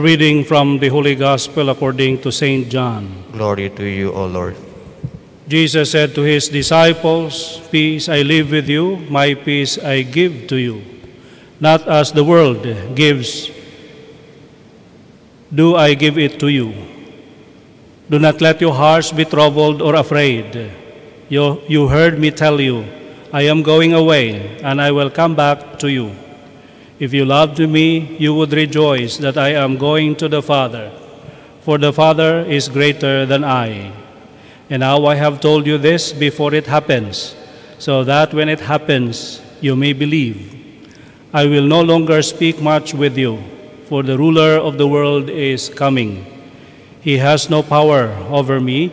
A reading from the Holy Gospel according to St. John. Glory to you, O Lord. Jesus said to his disciples, Peace I leave with you, my peace I give to you. Not as the world gives, do I give it to you. Do not let your hearts be troubled or afraid. You, you heard me tell you, I am going away, and I will come back to you. If you loved me, you would rejoice that I am going to the Father, for the Father is greater than I. And now I have told you this before it happens, so that when it happens, you may believe. I will no longer speak much with you, for the ruler of the world is coming. He has no power over me,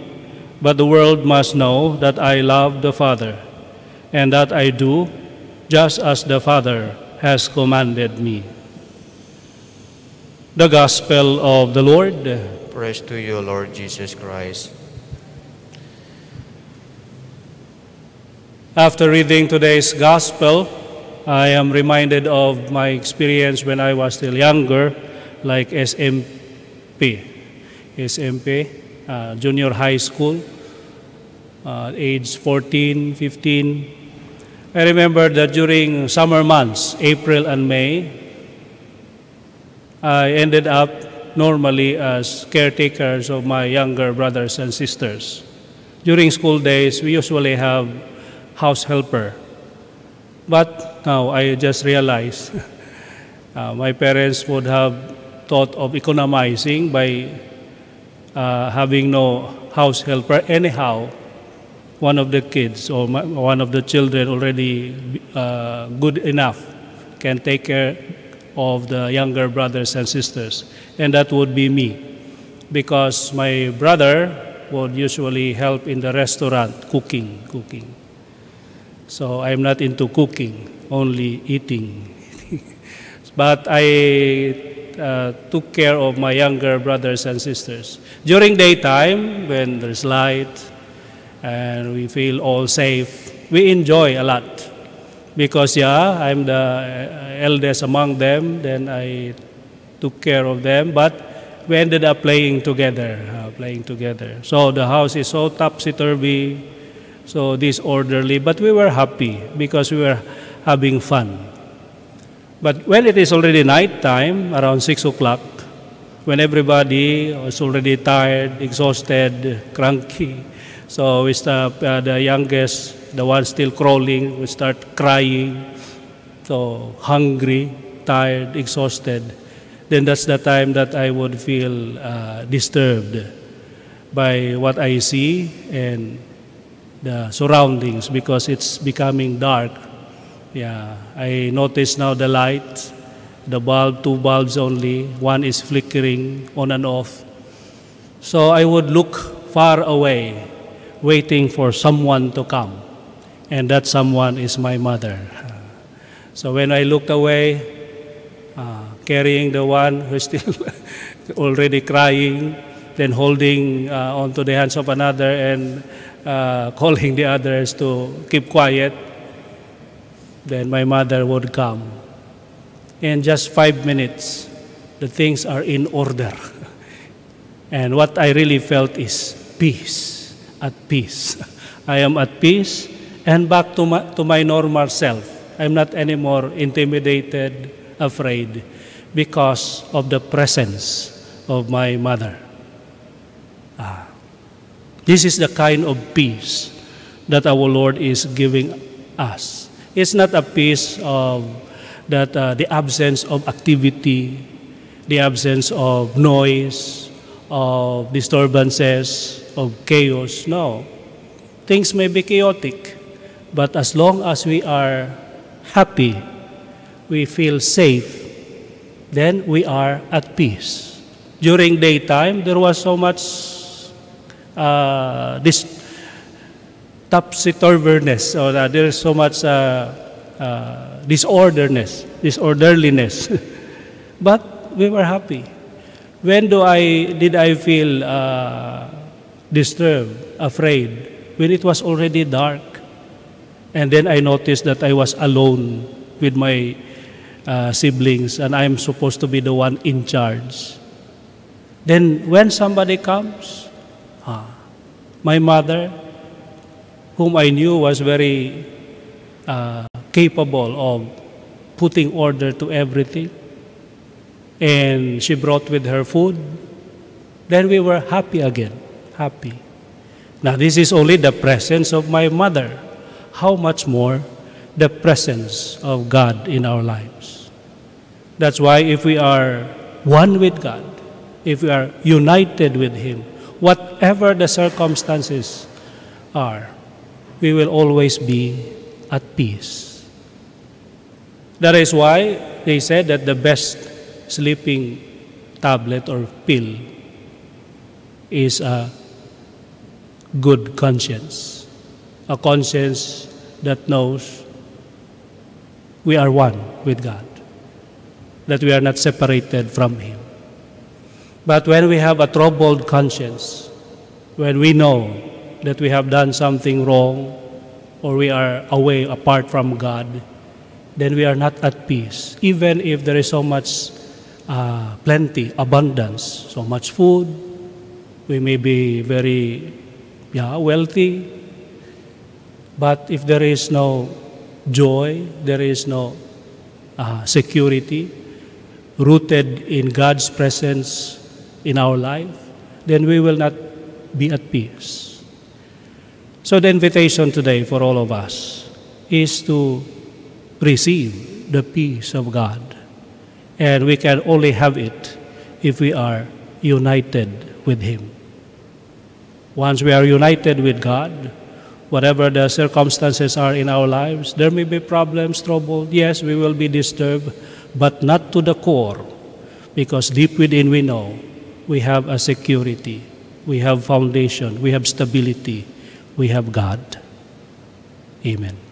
but the world must know that I love the Father, and that I do just as the Father has commanded me. The Gospel of the Lord. Praise to you, Lord Jesus Christ. After reading today's Gospel, I am reminded of my experience when I was still younger, like SMP. SMP, uh, junior high school, uh, age 14, 15. I remember that during summer months, April and May, I ended up normally as caretakers of my younger brothers and sisters. During school days, we usually have house helper. But now I just realized uh, my parents would have thought of economizing by uh, having no house helper. Anyhow, one of the kids or one of the children already uh, good enough can take care of the younger brothers and sisters, and that would be me, because my brother would usually help in the restaurant cooking, cooking. So I'm not into cooking, only eating. but I uh, took care of my younger brothers and sisters. During daytime, when there's light and we feel all safe, we enjoy a lot. Because, yeah, I'm the uh, eldest among them, then I took care of them, but we ended up playing together, uh, playing together. So the house is so topsy-turvy, so disorderly, but we were happy because we were having fun. But when it is already night time, around 6 o'clock, when everybody was already tired, exhausted, cranky, so we start, uh, the youngest, the one still crawling, we start crying, so hungry, tired, exhausted. Then that's the time that I would feel uh, disturbed by what I see and the surroundings because it's becoming dark. Yeah, I notice now the light, the bulb, two bulbs only, one is flickering on and off. So I would look far away, waiting for someone to come, and that someone is my mother. So when I looked away, uh, carrying the one who's still already crying, then holding uh, onto the hands of another and uh, calling the others to keep quiet. Then my mother would come. In just five minutes, the things are in order. and what I really felt is peace, at peace. I am at peace and back to my, to my normal self. I'm not anymore intimidated, afraid, because of the presence of my mother. Ah. This is the kind of peace that our Lord is giving us. It's not a peace of that uh, the absence of activity, the absence of noise, of disturbances, of chaos. No. Things may be chaotic, but as long as we are happy, we feel safe, then we are at peace. During daytime, there was so much uh, this topsy-turviness, or uh, there is so much uh, uh, disorderness, disorderliness. but we were happy. When do I did I feel uh, disturbed, afraid? When it was already dark, and then I noticed that I was alone with my uh, siblings, and I'm supposed to be the one in charge. Then when somebody comes, ah, my mother, whom I knew was very uh, capable of putting order to everything, and she brought with her food, then we were happy again, happy. Now, this is only the presence of my mother. How much more the presence of God in our lives? That's why, if we are one with God, if we are united with Him, whatever the circumstances are, we will always be at peace. That is why they said that the best sleeping tablet or pill is a good conscience, a conscience that knows we are one with God, that we are not separated from Him. But when we have a troubled conscience, when we know that we have done something wrong or we are away apart from God, then we are not at peace. Even if there is so much uh, plenty, abundance, so much food, we may be very yeah, wealthy, but if there is no joy, there is no uh, security rooted in God's presence in our life, then we will not be at peace. So, the invitation today for all of us is to receive the peace of God. And we can only have it if we are united with Him. Once we are united with God, whatever the circumstances are in our lives, there may be problems, trouble. Yes, we will be disturbed, but not to the core, because deep within we know we have a security, we have foundation, we have stability, we have God. Amen.